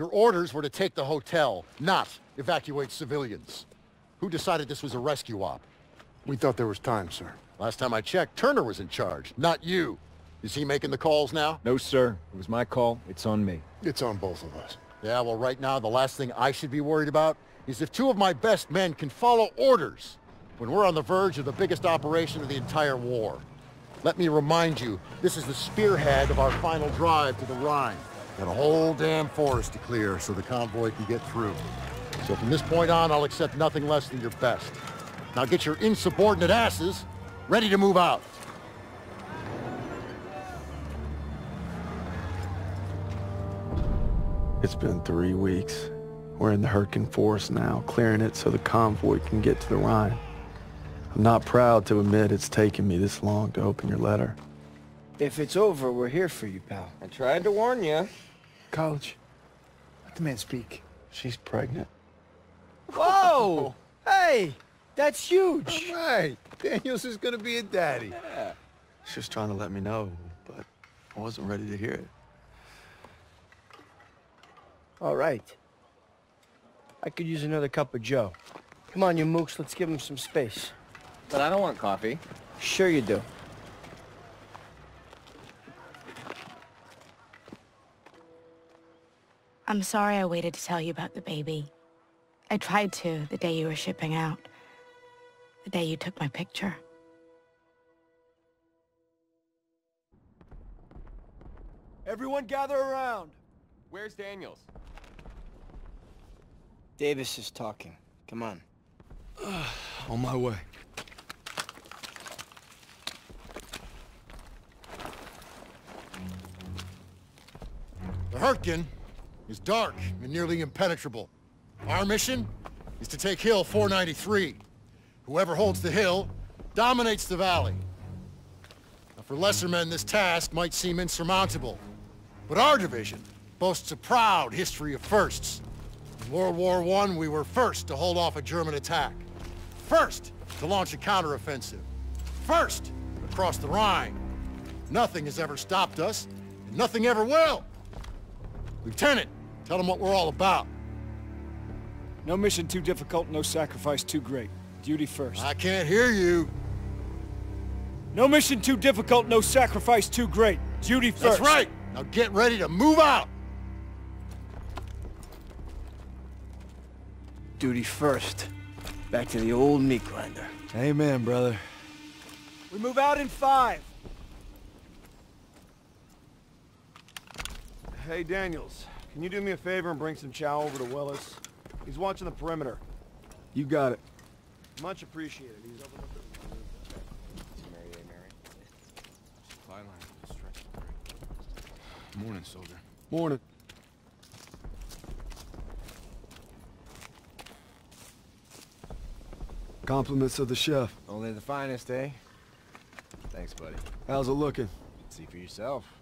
Your orders were to take the hotel, not evacuate civilians. Who decided this was a rescue op? We thought there was time, sir. Last time I checked, Turner was in charge, not you. Is he making the calls now? No, sir. It was my call. It's on me. It's on both of us. Yeah, well, right now, the last thing I should be worried about is if two of my best men can follow orders when we're on the verge of the biggest operation of the entire war. Let me remind you, this is the spearhead of our final drive to the Rhine. Got a whole damn forest to clear so the convoy can get through. So from this point on, I'll accept nothing less than your best. Now get your insubordinate asses ready to move out. It's been three weeks. We're in the Hurtgen Forest now, clearing it so the convoy can get to the Rhine. I'm not proud to admit it's taken me this long to open your letter. If it's over, we're here for you, pal. I tried to warn you. College, Let the man speak. she's pregnant. Whoa! hey! That's huge! Right. Daniels is gonna be a daddy. Yeah. She was trying to let me know, but I wasn't ready to hear it. All right. I could use another cup of joe. Come on, you mooks, let's give him some space. But I don't want coffee. Sure you do. I'm sorry I waited to tell you about the baby. I tried to the day you were shipping out. The day you took my picture. Everyone gather around. Where's Daniels? Davis is talking. Come on. On my way. The Hurtgen is dark and nearly impenetrable. Our mission is to take Hill 493. Whoever holds the hill dominates the valley. Now, for lesser men, this task might seem insurmountable. But our division boasts a proud history of firsts. In World War I, we were first to hold off a German attack. First to launch a counteroffensive. First across the Rhine. Nothing has ever stopped us, and nothing ever will. Lieutenant, tell them what we're all about. No mission too difficult, no sacrifice too great. Duty first. I can't hear you. No mission too difficult, no sacrifice too great. Duty first. That's right. Now get ready to move out. Duty first. Back to the old meat grinder. Amen, brother. We move out in five. Hey, Daniels, can you do me a favor and bring some chow over to Willis? He's watching the perimeter. You got it. Much appreciated. He's over the... Morning, soldier. Morning. Compliments of the chef. Only the finest, eh? Thanks, buddy. How's it looking? See for yourself.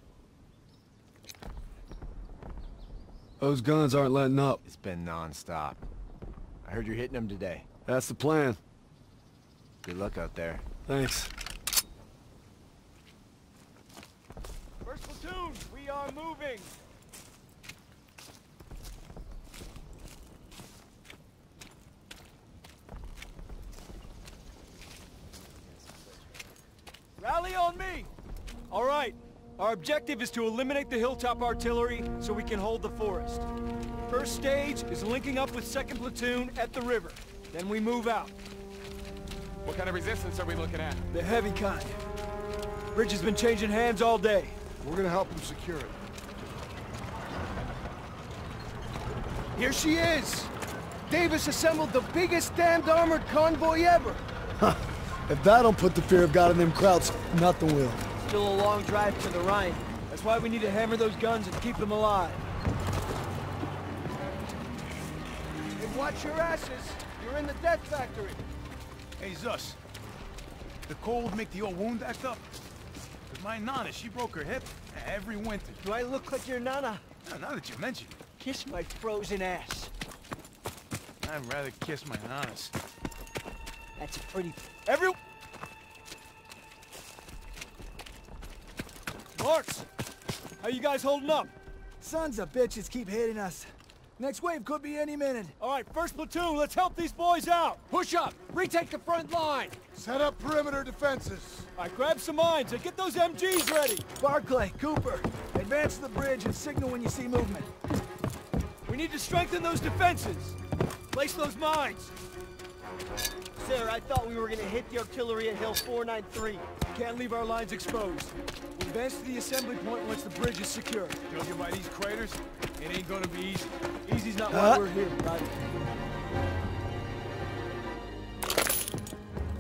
Those guns aren't letting up. It's been non-stop. I heard you're hitting them today. That's the plan. Good luck out there. Thanks. First platoon, we are moving. Rally on me! All right. Our objective is to eliminate the hilltop artillery so we can hold the forest. First stage is linking up with second platoon at the river. Then we move out. What kind of resistance are we looking at? The heavy kind. Bridge has been changing hands all day. We're gonna help him secure it. Here she is! Davis assembled the biggest damned armored convoy ever! If that don't put the fear of God in them Krauts, nothing will. Still a long drive to the Rhine. That's why we need to hammer those guns and keep them alive. Hey, watch your asses! You're in the death factory! Hey, Zus. The cold make the old wound act up? Cause my Nana, she broke her hip every winter. Do I look like your nana? Now, now that you mention it, Kiss my frozen ass. I'd rather kiss my Nanas. That's a pretty... Every... Parks, how you guys holding up? Sons of bitches keep hitting us. Next wave could be any minute. All right, first platoon, let's help these boys out. Push up! Retake the front line! Set up perimeter defenses. All right, grab some mines and get those MGs ready. Barclay, Cooper, advance to the bridge and signal when you see movement. We need to strengthen those defenses. Place those mines. Sir, I thought we were gonna hit the artillery at Hill 493. Can't leave our lines exposed. We'll advance to the assembly point once the bridge is secure. Judging by these craters, it ain't gonna be easy. Easy's not why uh. we're here, right?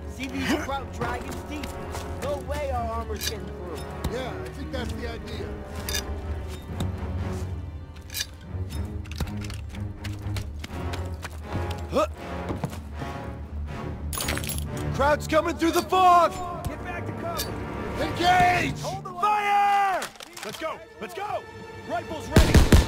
See these Kraut dragon's teeth? No way our armor's getting through. Yeah, I think that's the idea. Huh. Kraut's coming through the fog! Get back to cover. Engage! Let's go! Let's go! Rifles ready!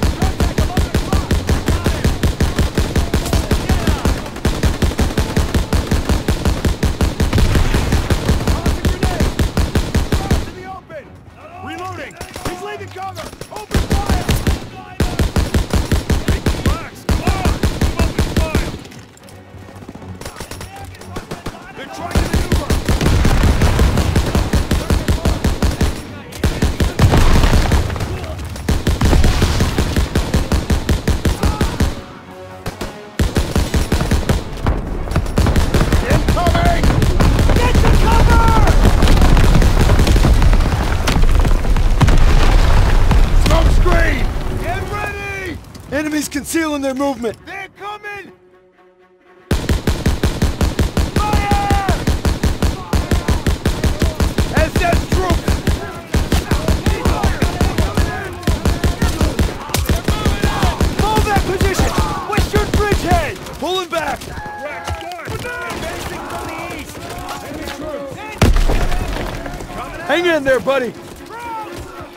Concealing their movement. They're coming! Fire! SS troops! Hold that position! Western bridgehead! Pulling back. Advancing from the east! Enemy troops! Hang in there, buddy.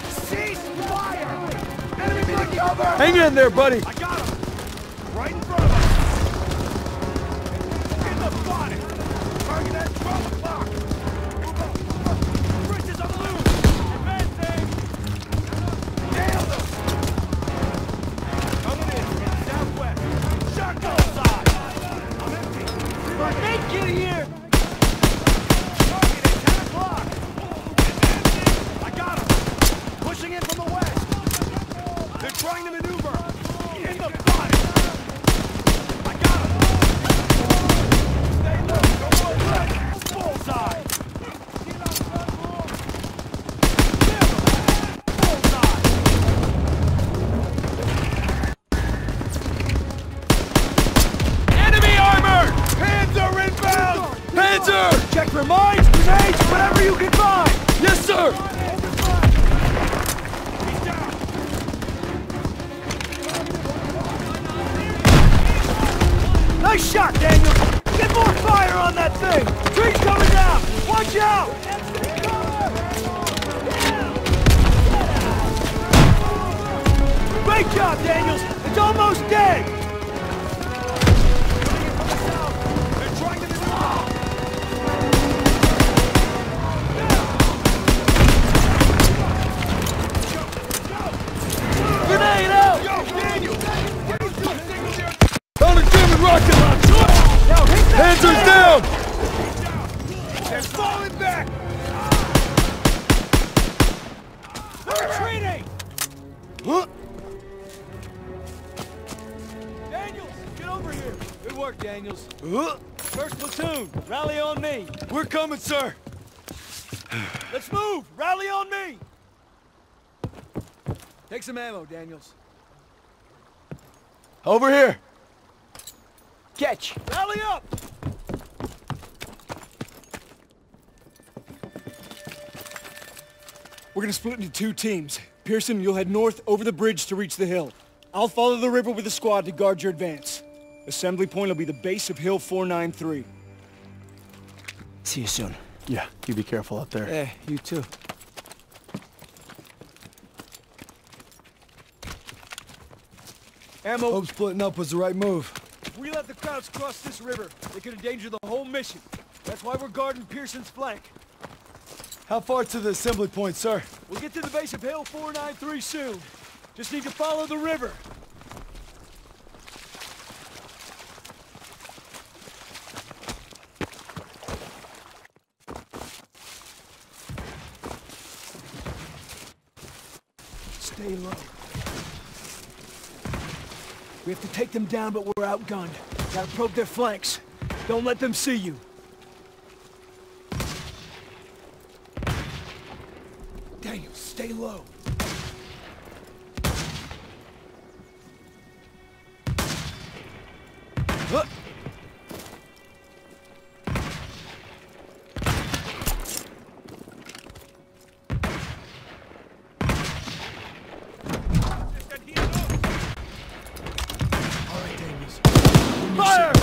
Cease fire! Enemy! Hang in there, buddy. Nice shot, Daniel! Get more fire on that thing! Tree's coming down! Watch out! Great job, Daniels! It's almost dead! We're coming, sir. Let's move! Rally on me! Take some ammo, Daniels. Over here. Catch! Rally up! We're gonna split into two teams. Pierson, you'll head north over the bridge to reach the hill. I'll follow the river with a squad to guard your advance. Assembly point will be the base of Hill 493. See you soon. Yeah, you be careful out there. Hey, you too. Ammo. Hope splitting up was the right move. If we let the Krauts cross this river, they could endanger the whole mission. That's why we're guarding Pierson's flank. How far to the assembly point, sir? We'll get to the base of Hill 493 soon. Just need to follow the river. Stay low. We have to take them down, but we're outgunned. Gotta probe their flanks. Don't let them see you. Fire!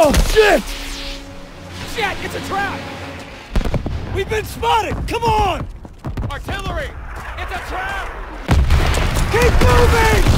Oh, shit! Shit, it's a trap! We've been spotted! Come on! Artillery! It's a trap! Keep moving!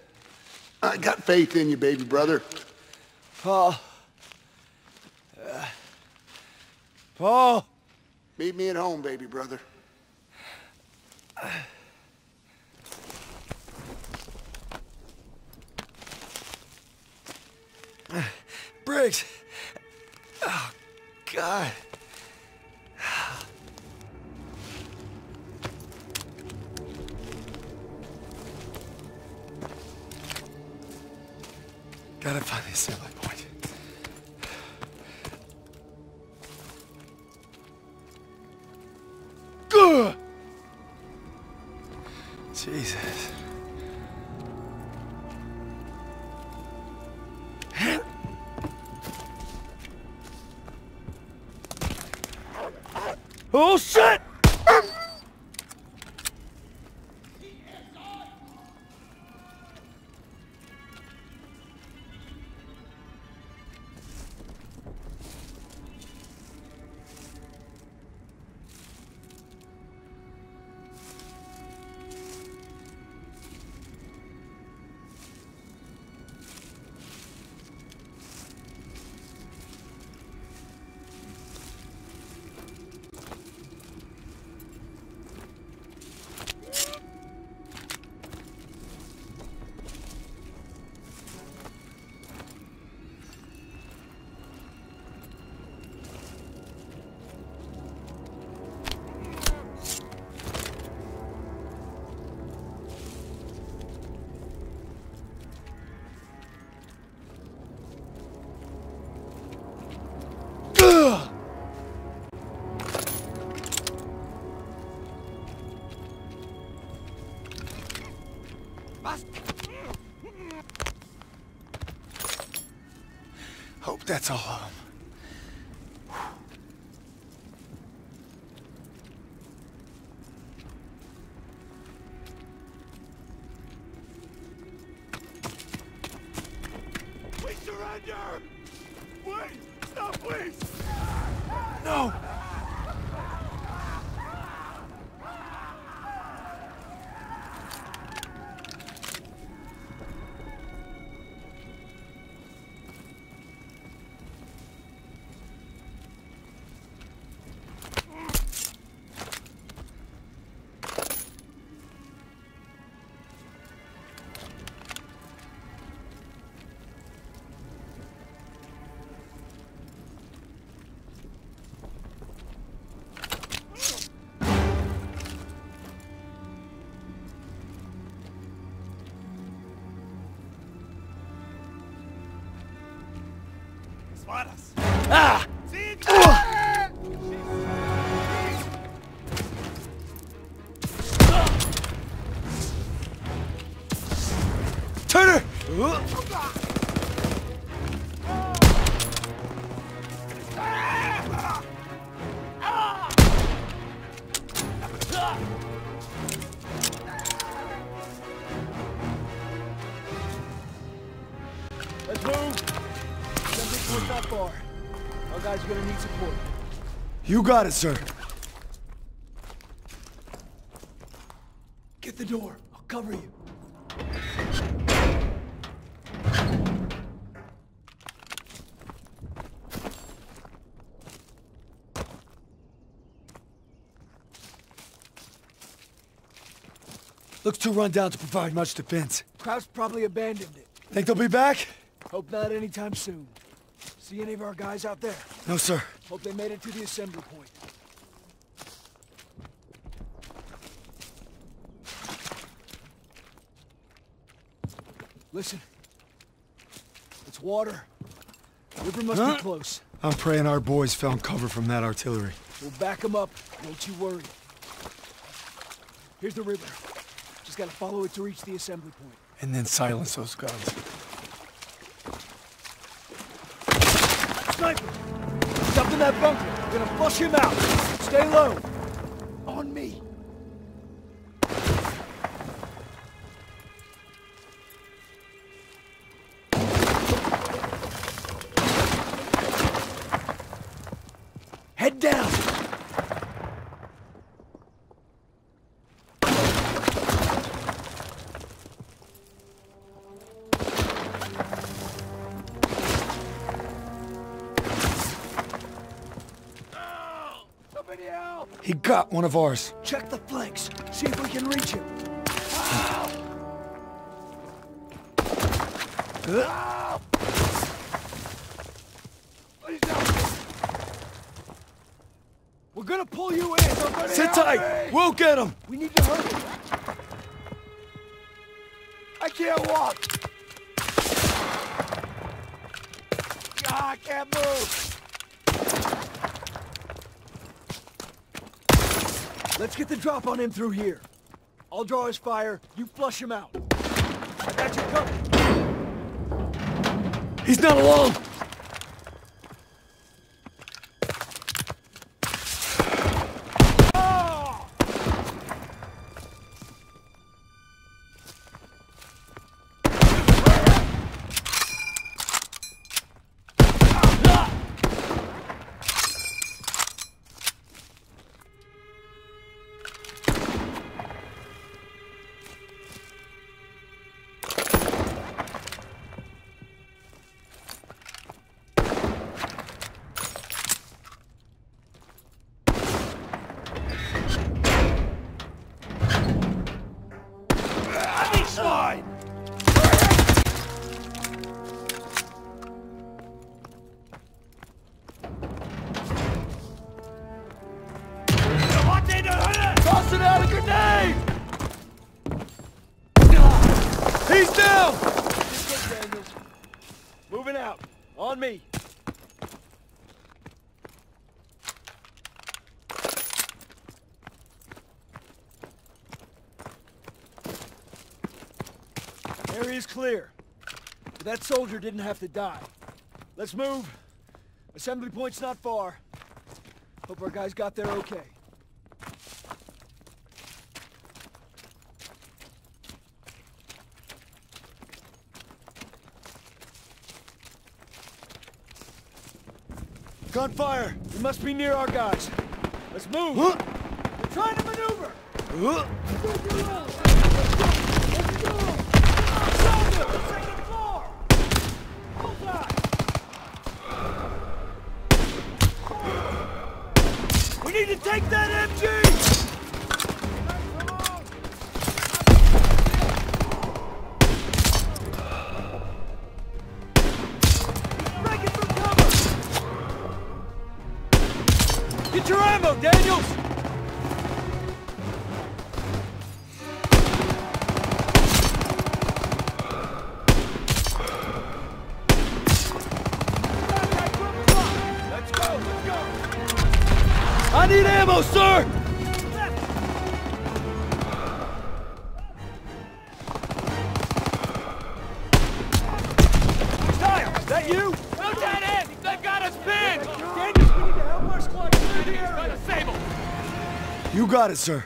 I got faith in you, baby brother. Paul. Uh, Paul. Meet me at home, baby brother. Briggs. Oh, God. That's all Spadas! Something's not far. Our guys are gonna need support. You got it, sir. Get the door. I'll cover you. Looks too run down to provide much defense. Krauts probably abandoned it. Think they'll be back? Hope not anytime soon. See any of our guys out there? No, sir. Hope they made it to the assembly point. Listen. It's water. River must Huh? be close. I'm praying our boys found cover from that artillery. We'll back them up. Don't you worry. Here's the river. Just gotta follow it to reach the assembly point. And then silence those guns. Sniper! He's in that bunker. We're gonna flush him out. Stay low. Got one of ours. Check the flanks. See if we can reach him. We're gonna pull you in. Somebody Sit tight. me! We'll get him. We need to hurry. I can't walk. Ah, I can't move. Let's get the drop on him through here. I'll draw his fire. You flush him out. I got you covered. He's not alone. Area's clear. But that soldier didn't have to die. Let's move. Assembly point's not far. Hope our guys got there okay. Gunfire! We must be near our guys. Let's move! We're trying to maneuver! We need to take that MG! Get your ammo, Daniels! Need sir! Style, is that you? Lieutenant! They've got us pinned! Daniels, we need to help our squad clear the area! Sable! You got it, sir.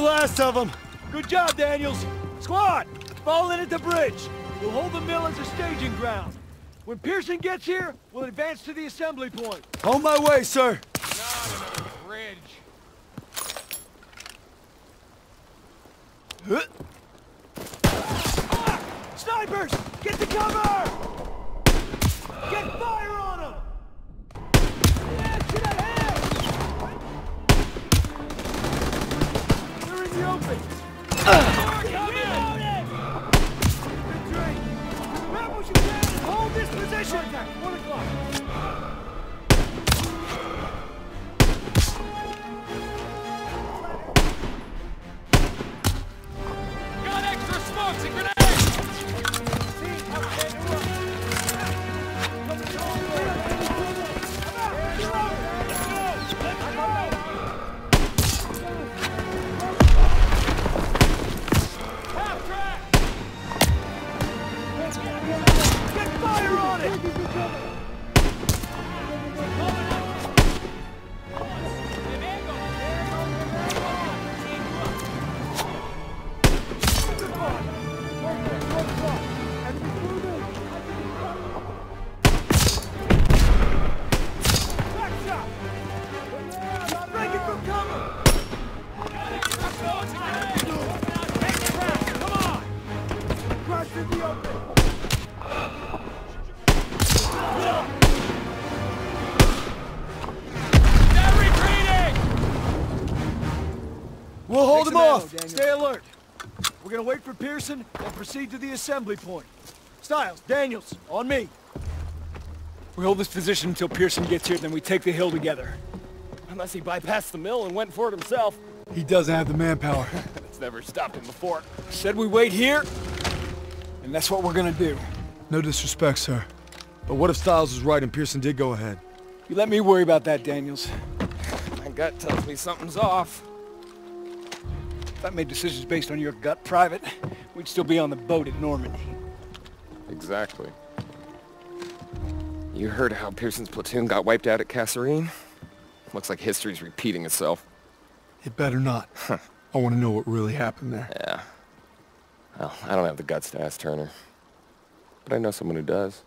The last of them. Good job, Daniels. Squad, fall in at the bridge. We'll hold the mill as a staging ground. When Pierson gets here, we'll advance to the assembly point. On my way, sir. Bridge. Snipers! Get to cover! Get fire on the hold this position! One o'clock! Pierson and proceed to the assembly point. Stiles, Daniels, on me. We hold this position until Pierson gets here, then we take the hill together. Unless he bypassed the mill and went for it himself. He doesn't have the manpower. It's never stopped him before. Said we wait here, and that's what we're gonna do. No disrespect, sir. But what if Stiles was right and Pierson did go ahead? You let me worry about that, Daniels. My gut tells me something's off. If I made decisions based on your gut, Private, we'd still be on the boat at Normandy. Exactly. You heard how Pierson's platoon got wiped out at Kasserine? Looks like history's repeating itself. It better not. I want to know what really happened there. Yeah. Well, I don't have the guts to ask Turner. But I know someone who does.